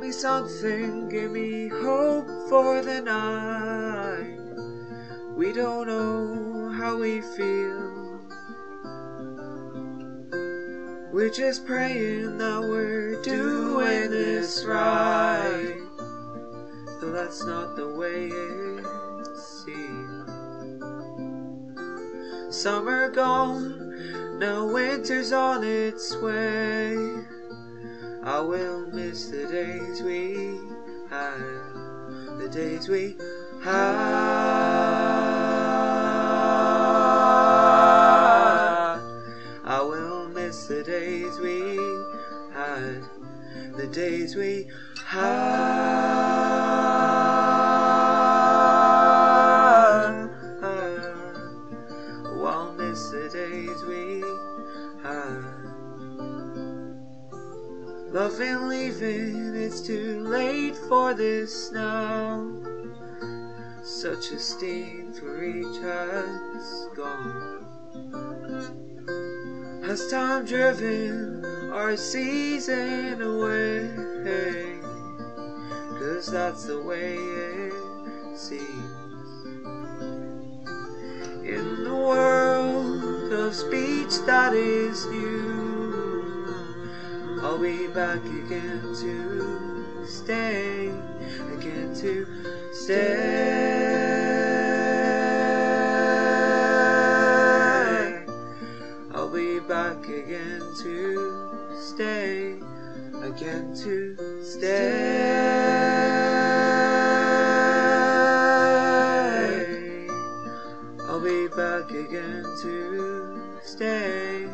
me something, give me hope for the night. We don't know how we feel. We're just praying that we're doing this right. Though that's not the way it seems. Summer gone, now winter's on its way. I will miss the days we had, the days we had. I will miss the days we had, the days we had. I'll miss the days we had. Loving, leaving, it's too late for this now. Such esteem for each has gone. Has time driven our season away? Cause that's the way it seems. In the world of speech that is new, I'll be back again to stay, again to stay. I'll be back again to stay, again to stay. I'll be back again to stay.